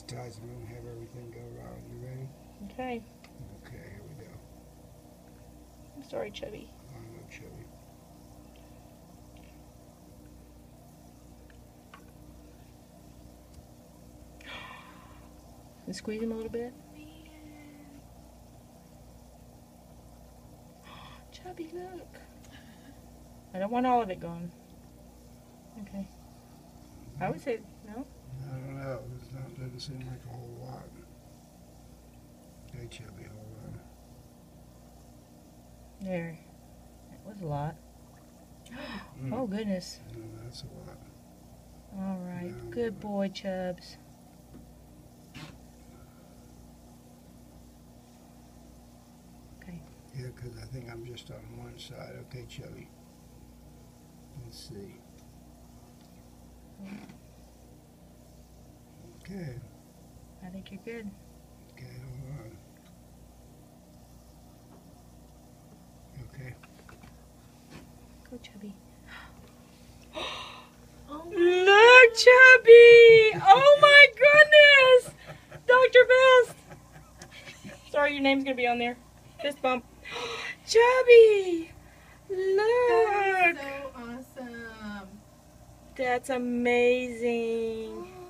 ties them and have everything go around. You ready? Okay. Okay, here we go. I'm sorry, Chubby. I know, Chubby. And squeeze him a little bit. Chubby, look. I don't want all of it gone. Okay. I would say no. I don't know. It not, doesn't seem like a whole lot. Hey, Chubby, hold on. There. That was a lot. Mm. Oh, goodness. No, that's a lot. All right. Good boy, Chubs. Okay. Yeah, because I think I'm just on one side. Okay, Chubby. Let's see. Okay. I think you're good. Okay, hold on. Okay. Go, Chubby. oh Look, Chubby! Oh my goodness! Dr. Best! Sorry, your name's gonna be on there. Fist bump. Chubby! Look! So awesome. That's amazing. Oh.